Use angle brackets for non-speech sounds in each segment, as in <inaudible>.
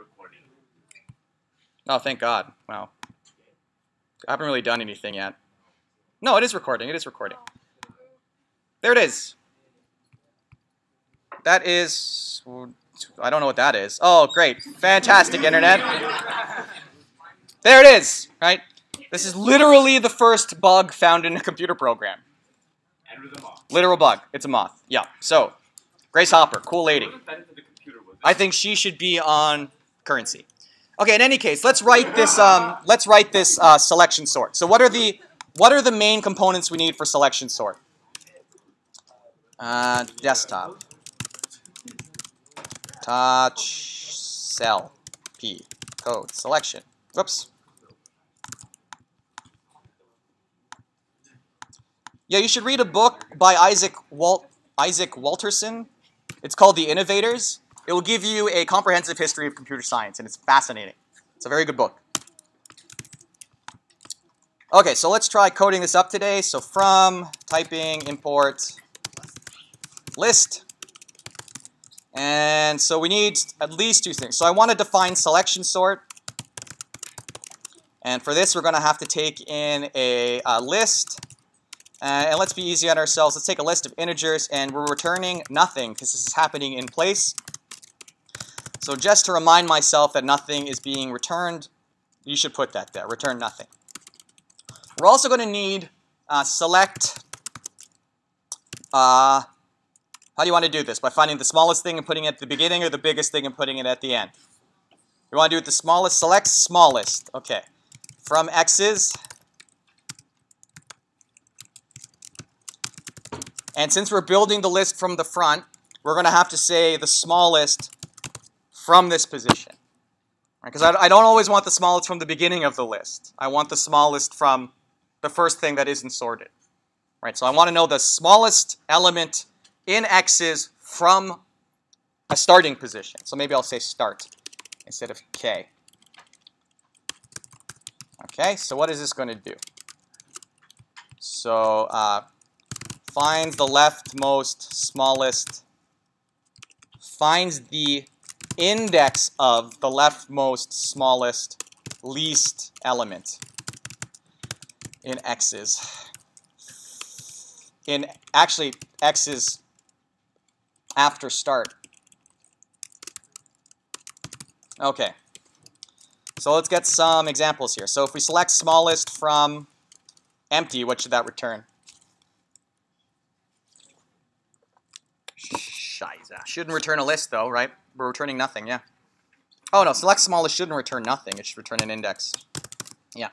recording. Oh, thank God. Wow. I haven't really done anything yet. No, it is recording. It is recording. There it is. That is... I don't know what that is. Oh, great. Fantastic, Internet. There it is, right? This is literally the first bug found in a computer program. And with a moth. Literal bug. It's a moth. Yeah. So, Grace Hopper, cool lady. What invented the computer was I think she should be on currency. Okay, in any case, let's write this. Um, let's write this uh, selection sort. So, what are the what are the main components we need for selection sort? Uh, desktop, touch, cell, p, code, selection. Whoops. Yeah, you should read a book by Isaac Walt Isaac Walterson. It's called The Innovators. It will give you a comprehensive history of computer science, and it's fascinating. It's a very good book. Okay, so let's try coding this up today. So from, typing, import, list. And so we need at least two things. So I want to define selection sort. And for this, we're going to have to take in a, a list. Uh, and let's be easy on ourselves. Let's take a list of integers, and we're returning nothing because this is happening in place. So just to remind myself that nothing is being returned, you should put that there, return nothing. We're also going to need uh, select, uh, how do you want to do this? By finding the smallest thing and putting it at the beginning or the biggest thing and putting it at the end? You want to do it the smallest, select smallest. Okay. From x's, and since we're building the list from the front, we're going to have to say the smallest from this position. Because right? I, I don't always want the smallest from the beginning of the list. I want the smallest from the first thing that isn't sorted. Right? So I want to know the smallest element in x's from a starting position. So maybe I'll say start instead of k. Okay, so what is this going to do? So uh, finds the leftmost smallest, finds the index of the leftmost smallest least element in x's. In actually x's after start. Okay. So let's get some examples here. So if we select smallest from empty, what should that return? Shiza. Shouldn't return a list though, right? We're returning nothing, yeah. Oh no, select smallest shouldn't return nothing. It should return an index. Yeah.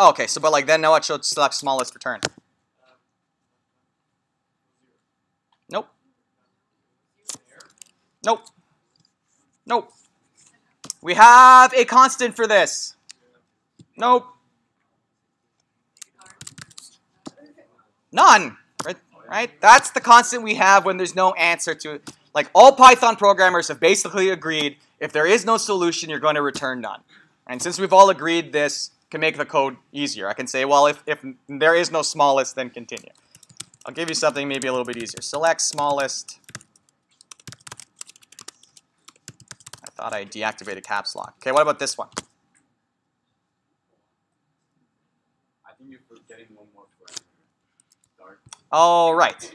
Oh, okay, so but like then now it should select smallest return. Nope. Nope. Nope. We have a constant for this. Nope. None. Right? right? That's the constant we have when there's no answer to it. Like all Python programmers have basically agreed if there is no solution, you're going to return none. And since we've all agreed this can make the code easier, I can say, well, if, if there is no smallest, then continue. I'll give you something maybe a little bit easier. Select smallest. I thought I deactivated caps lock. Okay, what about this one? I think you're forgetting one more parameter. All right.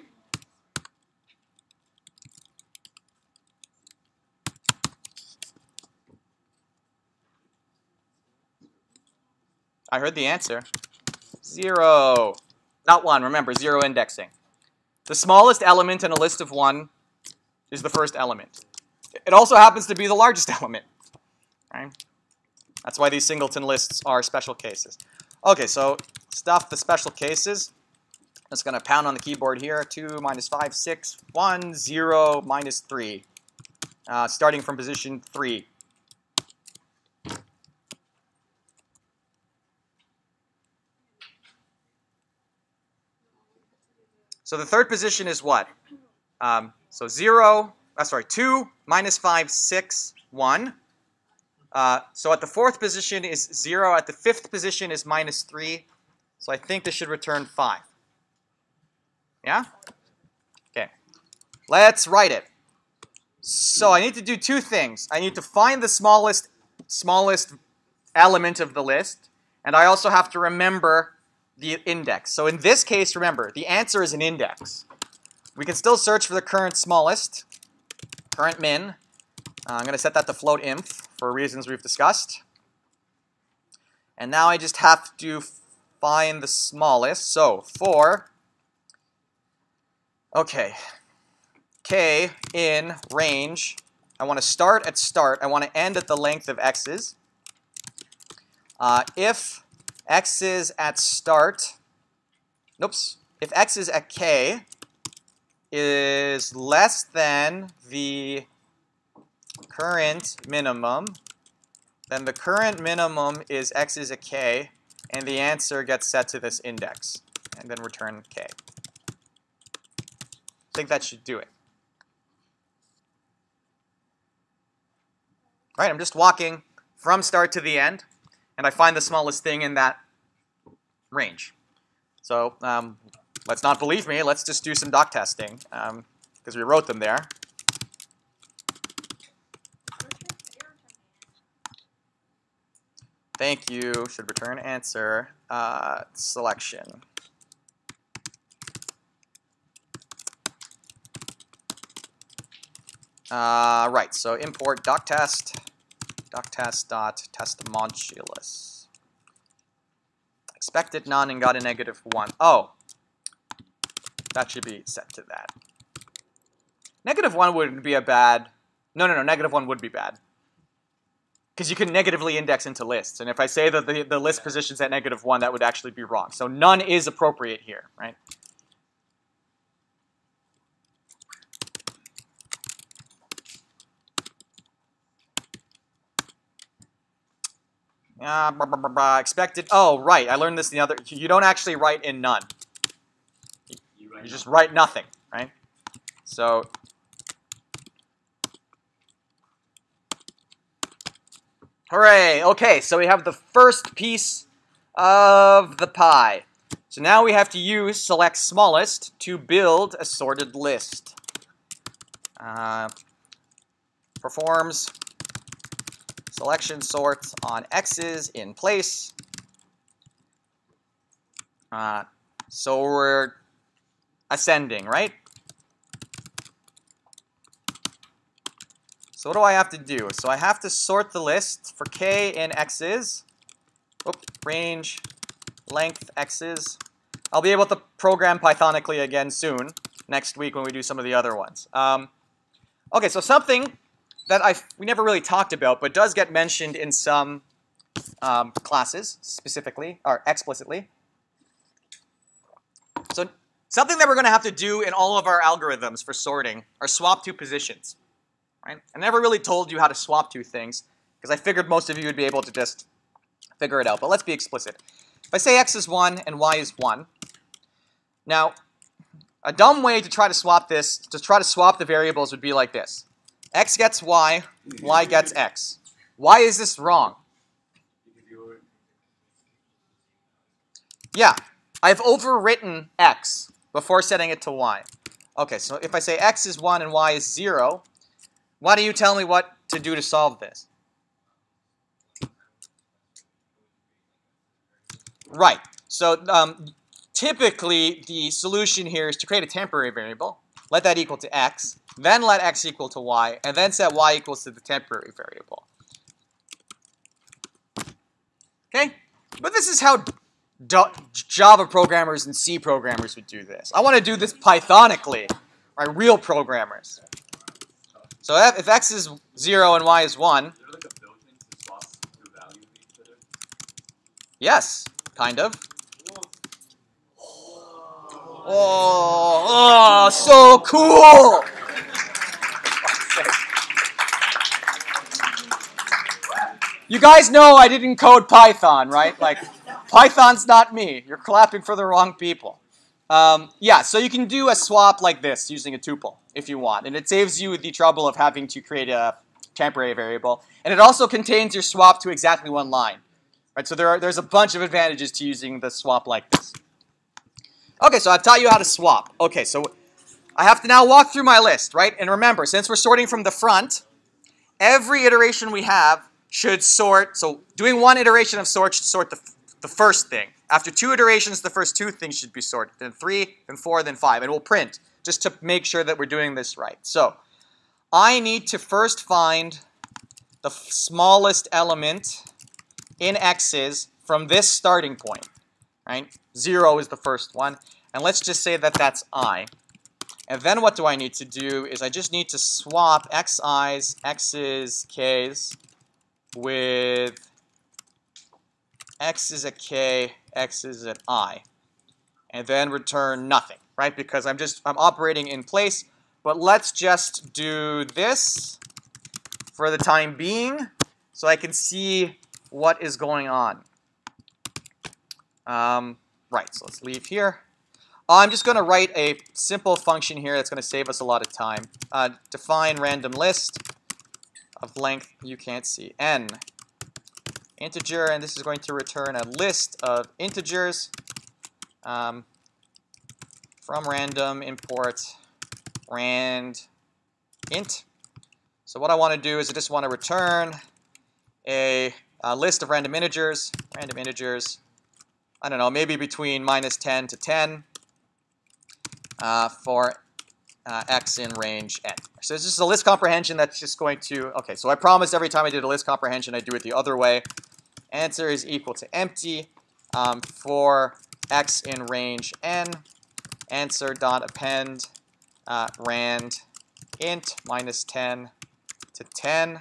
I heard the answer. Zero. Not one, remember, zero indexing. The smallest element in a list of one is the first element. It also happens to be the largest <laughs> element. Right? That's why these singleton lists are special cases. Okay, so stuff the special cases. Just going to pound on the keyboard here. 2 minus 5, 6, 1, 0, minus 3. Uh, starting from position 3. So the third position is what? Um, so 0, uh, sorry, 2, minus 5, 6, 1. Uh, so at the fourth position is 0. At the fifth position is minus 3. So I think this should return 5. Yeah? Okay. Let's write it. So I need to do two things. I need to find the smallest smallest element of the list, and I also have to remember the index. So in this case, remember, the answer is an index. We can still search for the current smallest, current min. Uh, I'm going to set that to float inf for reasons we've discussed. And now I just have to find the smallest. So for, okay, k in range, I want to start at start. I want to end at the length of x's. Uh, if x is at start, oops, if x is at k is less than the current minimum, then the current minimum is x is at k, and the answer gets set to this index, and then return k. I think that should do it. Right, I'm just walking from start to the end, and I find the smallest thing in that range. So um, let's not believe me. Let's just do some doc testing because um, we wrote them there. Thank you. Should return answer. Uh, selection. Uh, right, so import doctest, doctest dot test modulus. Expected none and got a negative one. Oh, that should be set to that. Negative one wouldn't be a bad. No, no, no. Negative one would be bad because you can negatively index into lists. And if I say that the, the list position's at negative one, that would actually be wrong. So none is appropriate here, right? Uh, blah, blah, blah, expected. Oh, right. I learned this the other. You don't actually write in none. You, you just write nothing, right? So. Hooray! Okay, so we have the first piece of the pie. So now we have to use select smallest to build a sorted list. Uh, performs selection sort on x's in place. Uh, so we're ascending, right? So what do I have to do? So I have to sort the list for k in x's. Oop, range, length x's. I'll be able to program Pythonically again soon, next week when we do some of the other ones. Um, okay, so something that I we never really talked about, but does get mentioned in some um, classes specifically or explicitly. So something that we're going to have to do in all of our algorithms for sorting are swap two positions. Right? I never really told you how to swap two things because I figured most of you would be able to just figure it out. But let's be explicit. If I say x is 1 and y is 1, now a dumb way to try to swap this, to try to swap the variables would be like this x gets y, y gets x. Why is this wrong? Yeah, I've overwritten x before setting it to y. Okay, so if I say x is 1 and y is 0, why do you tell me what to do to solve this? Right, so um, typically the solution here is to create a temporary variable, let that equal to x, then let x equal to y, and then set y equals to the temporary variable. Okay? But this is how Java programmers and C programmers would do this. I want to do this Pythonically, right? Real programmers. So if, if x is 0 and y is 1, yes, kind of. Oh, oh, so cool! You guys know I didn't code Python, right? Like, Python's not me. You're clapping for the wrong people. Um, yeah, so you can do a swap like this using a tuple if you want, and it saves you the trouble of having to create a temporary variable. And it also contains your swap to exactly one line. Right, so there are, there's a bunch of advantages to using the swap like this. Okay, so I've taught you how to swap. Okay, so I have to now walk through my list, right? And remember, since we're sorting from the front, every iteration we have should sort, so doing one iteration of sort should sort the, the first thing. After two iterations, the first two things should be sorted. Then three, then four, then five. And we'll print just to make sure that we're doing this right. So I need to first find the smallest element in x's from this starting point, right? Zero is the first one. And let's just say that that's i. And then what do I need to do is I just need to swap xi's, x's, k's with x is a k, x is an i. And then return nothing, right? Because I'm just, I'm operating in place. But let's just do this for the time being so I can see what is going on. Um, right, so let's leave here. I'm just going to write a simple function here that's going to save us a lot of time. Uh, define random list of length you can't see n integer, and this is going to return a list of integers um, from random import rand int. So what I want to do is I just want to return a, a list of random integers, random integers, I don't know, maybe between minus 10 to 10 uh, for uh, x in range n. So this is a list comprehension that's just going to, okay, so I promised every time I did a list comprehension I'd do it the other way. Answer is equal to empty um, for x in range n. Answer dot append uh, rand int minus 10 to 10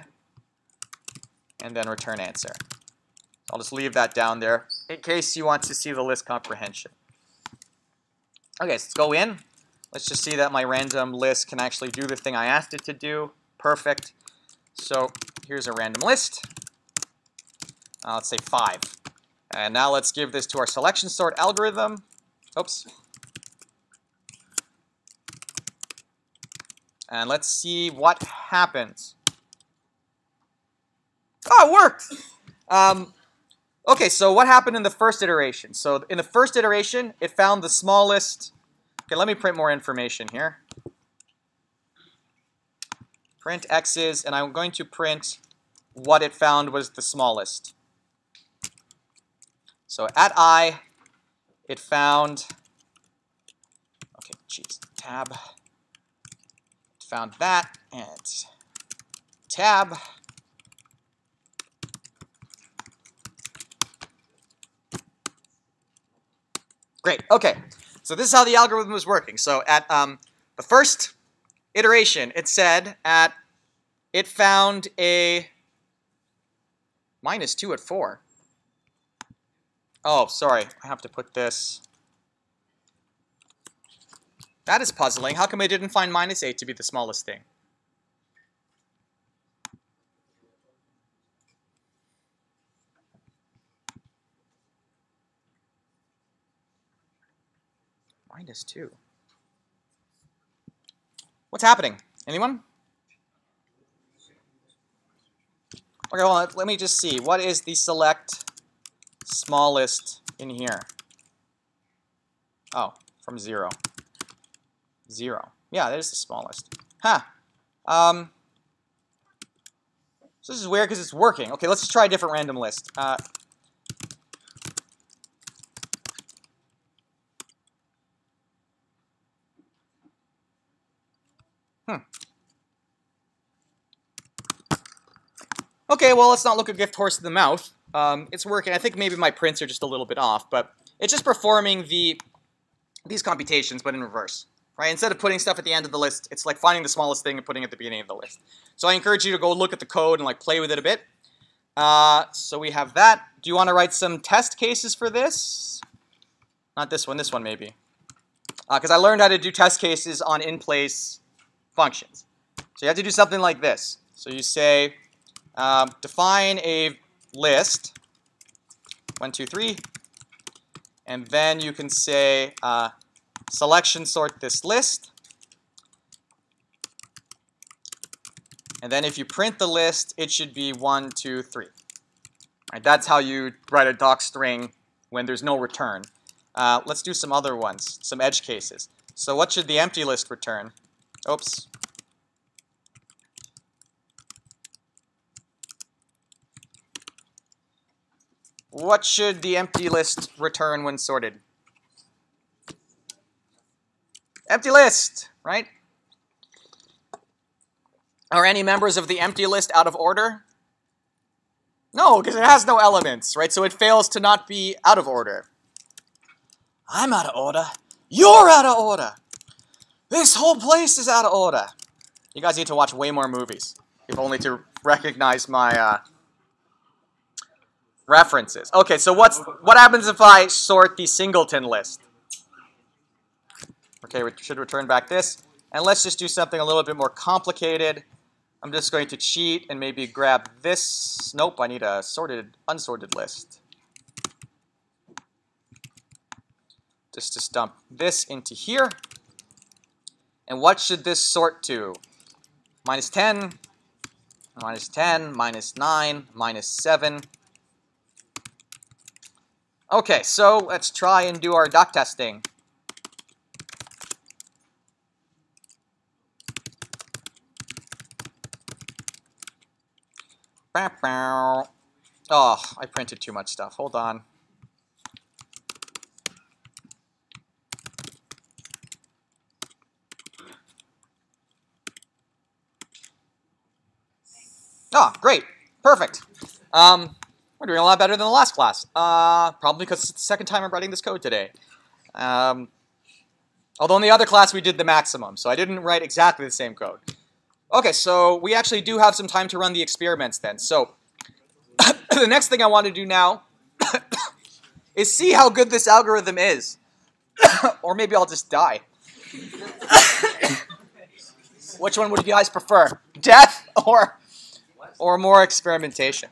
and then return answer. I'll just leave that down there in case you want to see the list comprehension. Okay, so let's go in. Let's just see that my random list can actually do the thing I asked it to do. Perfect. So here's a random list. Uh, let's say 5. And now let's give this to our selection sort algorithm. Oops. And let's see what happens. Oh, it worked! Um, okay, so what happened in the first iteration? So in the first iteration, it found the smallest Okay, let me print more information here. Print x's, and I'm going to print what it found was the smallest. So at i, it found, okay, geez, tab, it found that, and tab, Great, okay. So this is how the algorithm was working. So at um, the first iteration, it said at it found a minus 2 at 4. Oh, sorry. I have to put this. That is puzzling. How come I didn't find minus 8 to be the smallest thing? Minus 2. What's happening? Anyone? Okay, well, let me just see. What is the select smallest in here? Oh, from 0. 0. Yeah, that is the smallest. Huh. Um, so this is weird because it's working. Okay, let's just try a different random list. Uh, Hmm. Okay, well, let's not look a gift horse in the mouth. Um, it's working. I think maybe my prints are just a little bit off, but it's just performing the these computations, but in reverse. Right? Instead of putting stuff at the end of the list, it's like finding the smallest thing and putting it at the beginning of the list. So I encourage you to go look at the code and like play with it a bit. Uh, so we have that. Do you want to write some test cases for this? Not this one, this one maybe. Because uh, I learned how to do test cases on in-place functions. So you have to do something like this. So you say, um, define a list, one, two, three, and then you can say uh, selection sort this list. And then if you print the list, it should be one, two, three. Right, that's how you write a doc string when there's no return. Uh, let's do some other ones, some edge cases. So what should the empty list return? Oops. What should the empty list return when sorted? Empty list, right? Are any members of the empty list out of order? No, because it has no elements, right? So it fails to not be out of order. I'm out of order. You're out of order. This whole place is out of order. You guys need to watch way more movies, if only to recognize my uh, references. Okay, so what's what happens if I sort the singleton list? Okay, we should return back this. And let's just do something a little bit more complicated. I'm just going to cheat and maybe grab this. Nope, I need a sorted, unsorted list. Just just dump this into here. And what should this sort to? Minus 10, minus 10, minus 9, minus 7. Okay, so let's try and do our doc testing. Oh, I printed too much stuff. Hold on. Oh, great. Perfect. Um, we're doing a lot better than the last class. Uh, probably because it's the second time I'm writing this code today. Um, although in the other class we did the maximum, so I didn't write exactly the same code. Okay, so we actually do have some time to run the experiments then. So <coughs> the next thing I want to do now <coughs> is see how good this algorithm is. <coughs> or maybe I'll just die. Which one would you guys prefer? Death or or more experimentation?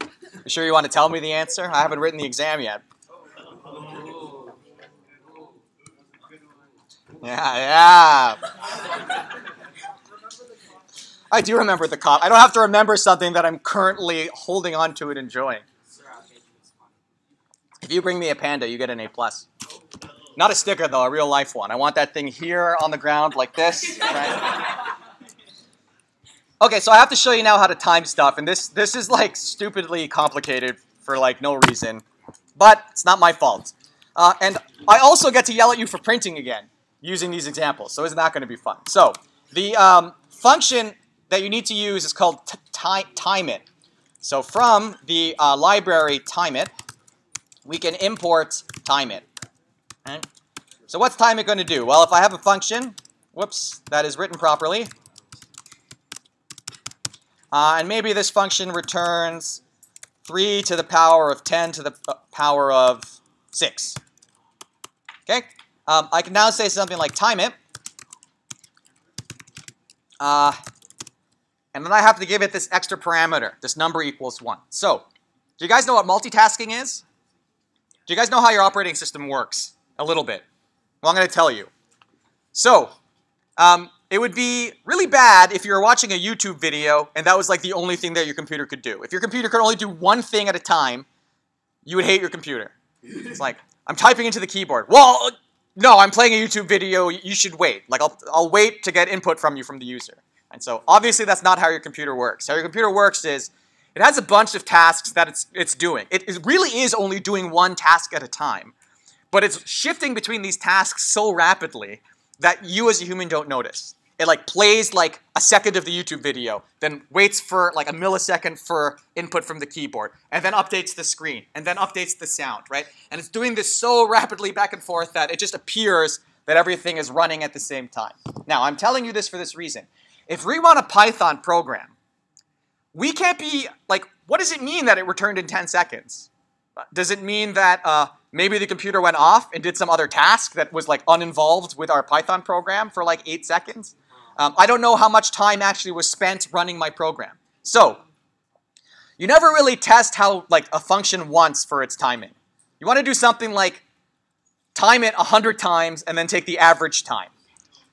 You sure you want to tell me the answer? I haven't written the exam yet. Yeah, yeah. I do remember the cop. I don't have to remember something that I'm currently holding on to and enjoying. If you bring me a panda, you get an A plus. Not a sticker though, a real life one. I want that thing here on the ground like this. Right? Okay, so I have to show you now how to time stuff, and this this is like stupidly complicated for like no reason, but it's not my fault. Uh, and I also get to yell at you for printing again using these examples. So isn't that going to be fun? So the um, function that you need to use is called time it. So from the uh, library time it, we can import time it. Right? So what's time it going to do? Well, if I have a function, whoops, that is written properly, uh, and maybe this function returns 3 to the power of 10 to the uh, power of 6. Okay? Um, I can now say something like time it. Uh, and then I have to give it this extra parameter, this number equals 1. So, do you guys know what multitasking is? Do you guys know how your operating system works? A little bit. Well, I'm going to tell you. So, um, it would be really bad if you were watching a YouTube video and that was like the only thing that your computer could do. If your computer could only do one thing at a time, you would hate your computer. It's like, I'm typing into the keyboard. Well, no, I'm playing a YouTube video, you should wait. Like, I'll, I'll wait to get input from you from the user. And so, obviously, that's not how your computer works. How your computer works is it has a bunch of tasks that it's, it's doing. It, it really is only doing one task at a time. But it's shifting between these tasks so rapidly that you as a human don't notice. It like plays like a second of the YouTube video, then waits for like a millisecond for input from the keyboard, and then updates the screen, and then updates the sound, right? And it's doing this so rapidly back and forth that it just appears that everything is running at the same time. Now, I'm telling you this for this reason. If we run a Python program, we can't be like, what does it mean that it returned in 10 seconds? Does it mean that uh, maybe the computer went off and did some other task that was like uninvolved with our Python program for like eight seconds? Um, I don't know how much time actually was spent running my program. So, you never really test how like a function wants for its timing. You want to do something like time it 100 times and then take the average time.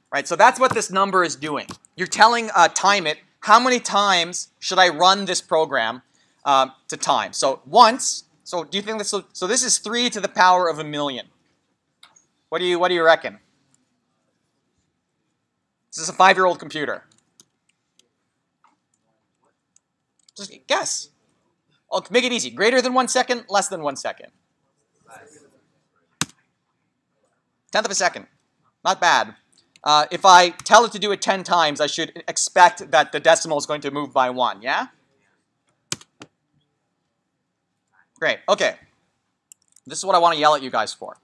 Right? So that's what this number is doing. You're telling uh, time it how many times should I run this program um, to time. So once, So do you think this? Will, so this is three to the power of a million. What do you What do you reckon? This is a five-year-old computer. Just guess. I'll make it easy. Greater than one second, less than one second. Tenth of a second. Not bad. Uh, if I tell it to do it 10 times, I should expect that the decimal is going to move by one, yeah? Great, okay. This is what I want to yell at you guys for.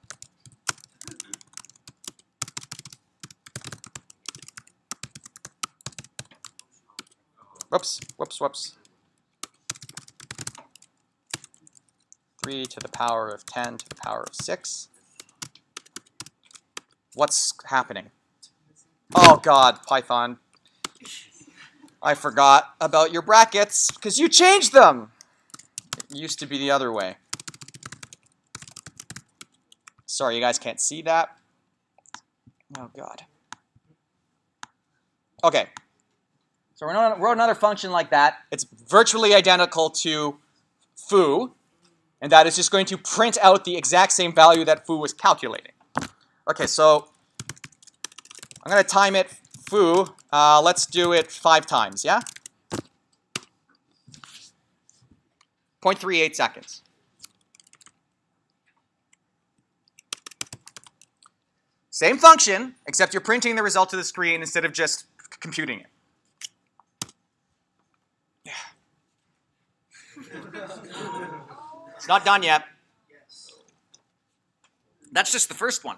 Whoops, whoops, whoops. 3 to the power of 10 to the power of 6. What's happening? Oh god, Python. I forgot about your brackets, because you changed them! It used to be the other way. Sorry, you guys can't see that. Oh god. Okay. So we wrote another function like that. It's virtually identical to foo, and that is just going to print out the exact same value that foo was calculating. Okay, so I'm going to time it foo. Uh, let's do it five times, yeah? 0.38 seconds. Same function, except you're printing the result to the screen instead of just computing it. It's not done yet. That's just the first one.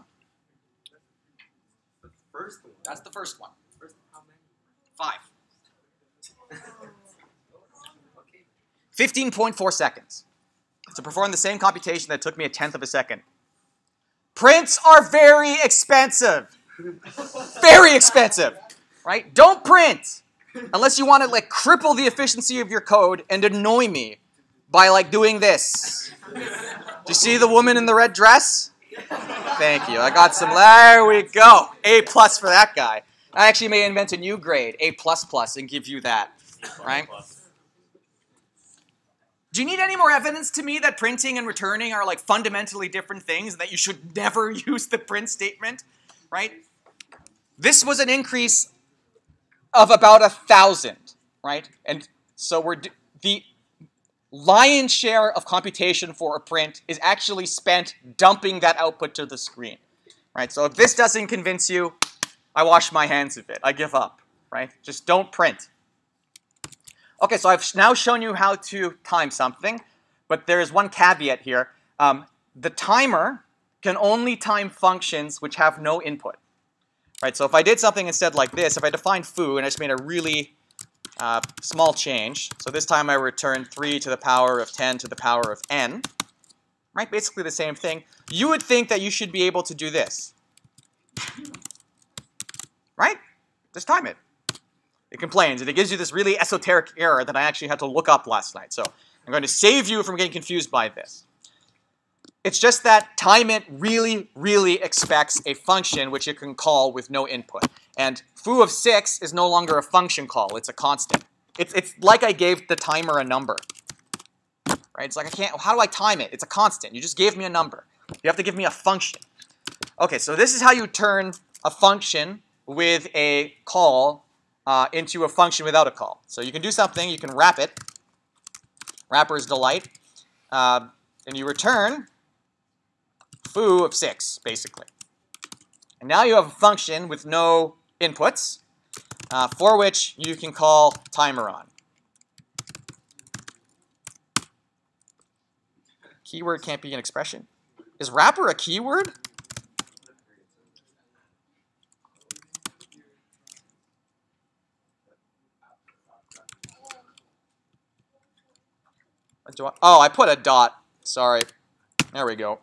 That's the first one. Five. 15.4 seconds to perform the same computation that took me a tenth of a second. Prints are very expensive. Very expensive, right? Don't print unless you want to like cripple the efficiency of your code and annoy me by like doing this. Do you see the woman in the red dress? Thank you. I got some. There we go. A plus for that guy. I actually may invent a new grade, A plus plus, and give you that. Right? Do you need any more evidence to me that printing and returning are like fundamentally different things and that you should never <laughs> use the print statement? Right? This was an increase of about a thousand, right? And so we're the lion's share of computation for a print is actually spent dumping that output to the screen, right? So if this doesn't convince you, I wash my hands of it. I give up, right? Just don't print. Okay, so I've now shown you how to time something, but there is one caveat here. Um, the timer can only time functions which have no input. Right, so if I did something instead like this, if I defined foo and I just made a really uh, small change, so this time I return 3 to the power of 10 to the power of n, right, basically the same thing, you would think that you should be able to do this. Right? Just time it. It complains, and it gives you this really esoteric error that I actually had to look up last night. So I'm going to save you from getting confused by this. It's just that time it really, really expects a function which it can call with no input. And foo of 6 is no longer a function call, it's a constant. It's, it's like I gave the timer a number. Right? It's like I can't, how do I time it? It's a constant. You just gave me a number. You have to give me a function. Okay, so this is how you turn a function with a call uh, into a function without a call. So you can do something, you can wrap it, wrapper's delight, uh, and you return foo of 6, basically. And now you have a function with no inputs, uh, for which you can call timer on. Keyword can't be an expression. Is wrapper a keyword? I, oh, I put a dot. Sorry. There we go.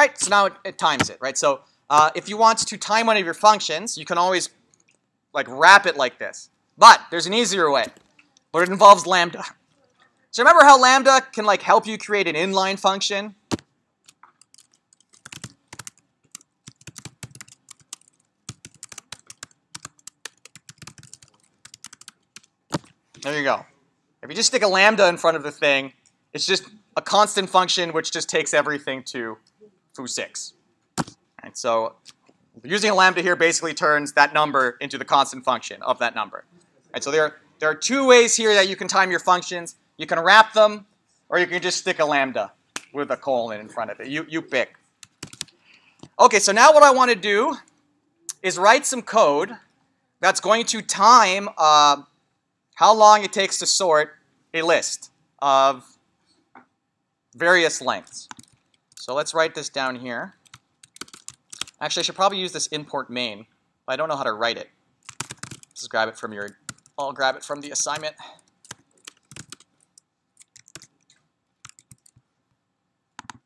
Right, so now it, it times it, right? So uh, if you want to time one of your functions, you can always like wrap it like this. But there's an easier way, but it involves lambda. So remember how lambda can like help you create an inline function? There you go. If you just stick a lambda in front of the thing, It's just a constant function which just takes everything to foo6. And so using a lambda here basically turns that number into the constant function of that number. And so there, there are two ways here that you can time your functions. You can wrap them, or you can just stick a lambda with a colon in front of it. You, you pick. Okay, so now what I want to do is write some code that's going to time uh, how long it takes to sort a list of various lengths. So let's write this down here. Actually, I should probably use this import main, but I don't know how to write it. Just grab it from your, I'll grab it from the assignment. I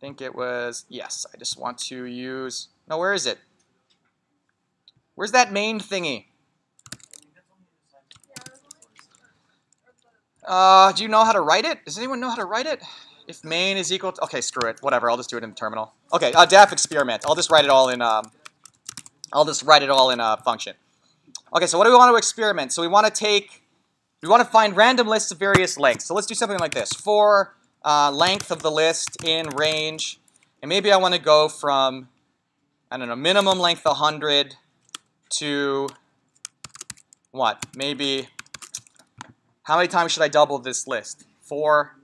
think it was, yes, I just want to use, no, where is it? Where's that main thingy? Uh, do you know how to write it? Does anyone know how to write it? If main is equal to, okay, screw it, whatever, I'll just do it in the terminal. Okay, uh, def experiment, I'll just write it all in, um, I'll just write it all in a function. Okay, so what do we want to experiment? So we want to take, we want to find random lists of various lengths. So let's do something like this. For uh, length of the list in range, and maybe I want to go from, I don't know, minimum length 100 to what? Maybe, how many times should I double this list? 4,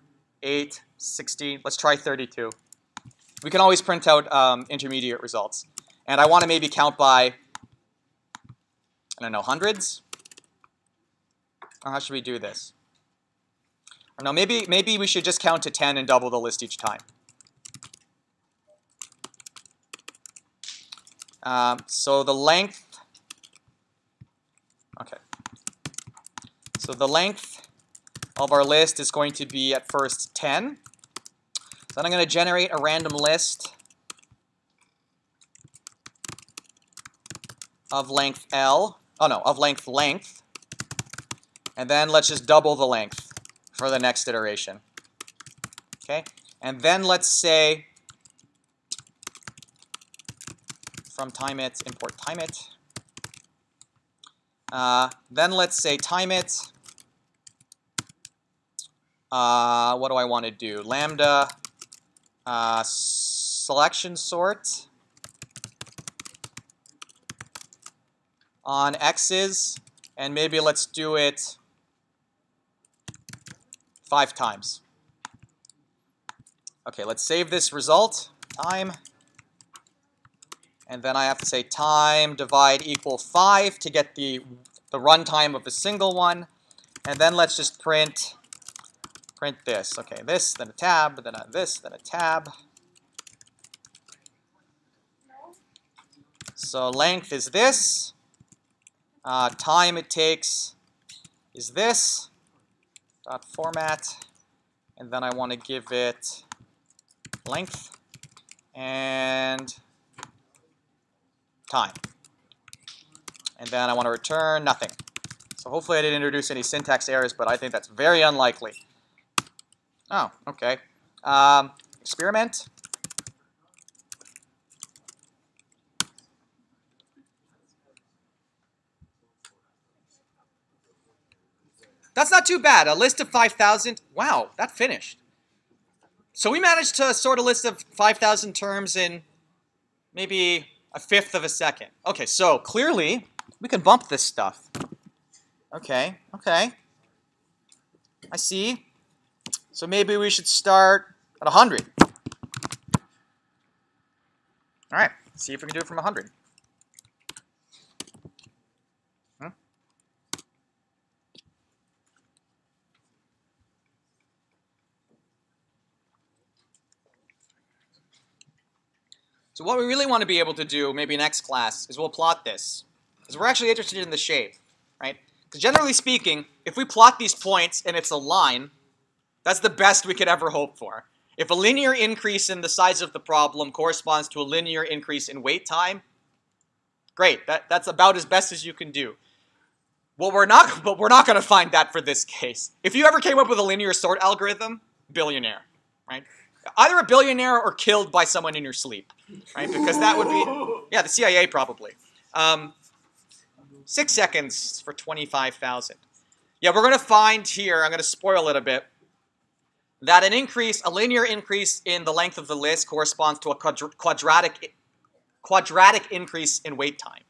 8, 16, let's try 32. We can always print out um, intermediate results. And I want to maybe count by, I don't know, hundreds? Or how should we do this? No, maybe, maybe we should just count to 10 and double the list each time. Um, so the length, okay. So the length of our list is going to be at first 10. Then I'm going to generate a random list of length L. Oh no, of length length. And then let's just double the length for the next iteration. Okay, and then let's say from time it import time it. Uh, then let's say time it. Uh, what do I want to do? Lambda uh, selection sort. On x's, and maybe let's do it five times. Okay, let's save this result, time, and then I have to say time divide equal 5 to get the, the runtime of a single one, and then let's just print print this. Okay, this, then a tab, then a this, then a tab. So length is this. Uh, time it takes is this. Dot format. And then I want to give it length and time. And then I want to return nothing. So hopefully I didn't introduce any syntax errors, but I think that's very unlikely. Oh, okay. Um, experiment. That's not too bad. A list of 5,000. Wow, that finished. So we managed to sort a list of 5,000 terms in maybe a fifth of a second. Okay, so clearly we can bump this stuff. Okay, okay. I see. So maybe we should start at 100. All right, see if we can do it from 100. Hmm? So what we really want to be able to do, maybe next class, is we'll plot this. Because we're actually interested in the shape, right? Because generally speaking, if we plot these points and it's a line, that's the best we could ever hope for. If a linear increase in the size of the problem corresponds to a linear increase in wait time, great. That, that's about as best as you can do. Well, we're not, <laughs> but we're not going to find that for this case. If you ever came up with a linear sort algorithm, billionaire, right? Either a billionaire or killed by someone in your sleep, right? Because that would be, yeah, the CIA probably. Um, six seconds for 25,000. Yeah, we're going to find here, I'm going to spoil it a bit, that an increase, a linear increase in the length of the list corresponds to a quadr- quadratic quadratic increase in wait time.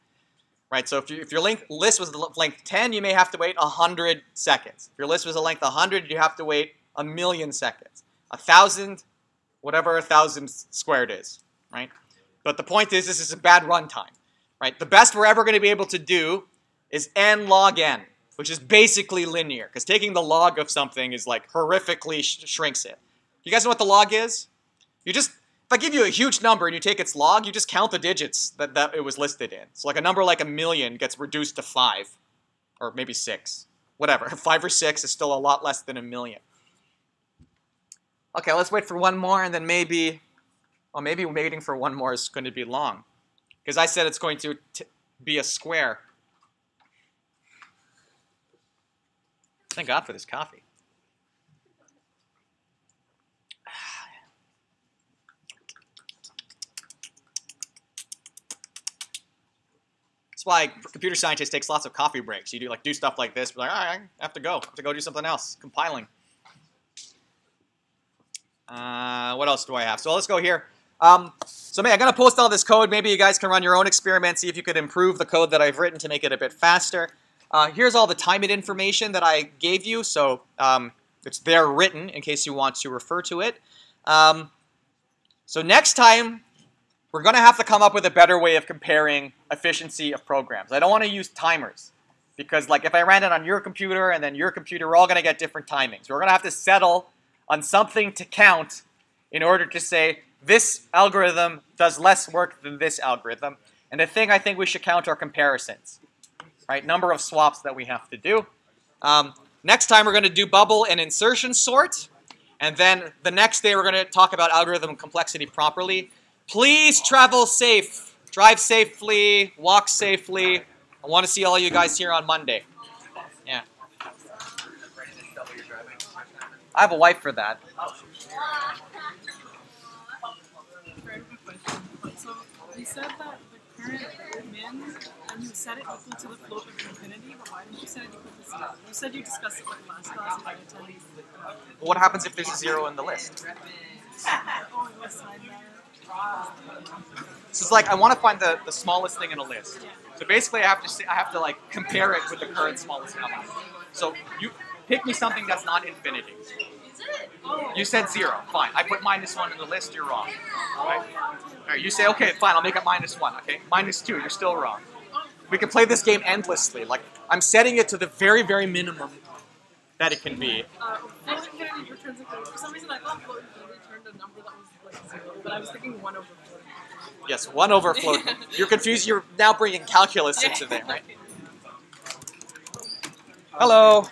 Right? So if, you, if your length, list was length 10, you may have to wait 100 seconds. If your list was a length 100, you have to wait a million seconds. A thousand, whatever a thousand squared is. Right? But the point is, this is a bad runtime. Right? The best we're ever going to be able to do is n log n, which is basically linear, because taking the log of something is like horrifically sh- shrinks it. You guys know what the log is? You just, if I give you a huge number and you take its log, you just count the digits that, that it was listed in. So like a number like a million gets reduced to five, or maybe six, whatever. <laughs> Five or six is still a lot less than a million. Okay, let's wait for one more, and then maybe, well, maybe waiting for one more is going to be long, because I said it's going to be a square. Thank God for this coffee. That's why computer scientists takes lots of coffee breaks. You do like do stuff like this, but like, all right, I have to go. I have to go do something else. Compiling. Uh, what else do I have? So let's go here. Um, so I'm going to post all this code. Maybe you guys can run your own experiment, see if you could improve the code that I've written to make it a bit faster. Uh, here's all the timing information that I gave you, so um, it's there written in case you want to refer to it. Um, so next time, we're going to have to come up with a better way of comparing efficiency of programs. I don't want to use timers because like if I ran it on your computer and then your computer, we're all going to get different timings. We're going to have to settle on something to count in order to say this algorithm does less work than this algorithm. And the thing I think we should count are comparisons right? Number of swaps that we have to do. Um, next time we're going to do bubble and insertion sort. And then the next day we're going to talk about algorithm complexity properly. Please travel safe. Drive safely. Walk safely. I want to see all you guys here on Monday. Yeah. I have a wife for that. <laughs> So you said that current min and you set it equal to the float of infinity, but why didn't you set it equal to zero? You said you discussed it with last class and I attendees. What happens if there's a zero in the list? <laughs> Oh, it was side there. So it's like I want to find the, the smallest thing in a list. So basically, I have to see, I have to like compare it with the current smallest element. So you pick me something that's not infinity. You said zero. Fine. I put minus one in the list. You're wrong. Right? All right. You say okay. Fine. I'll make it minus one. Okay. Minus two. You're still wrong. We can play this game endlessly. Like I'm setting it to the very very minimum that it can be. Uh, float infinity returns a code. For some reason, I thought float infinity turned a number that was like zero, but I was thinking one over float. Yes. One over float. <laughs> You're confused. You're now bringing calculus into there, right? <laughs> Hello.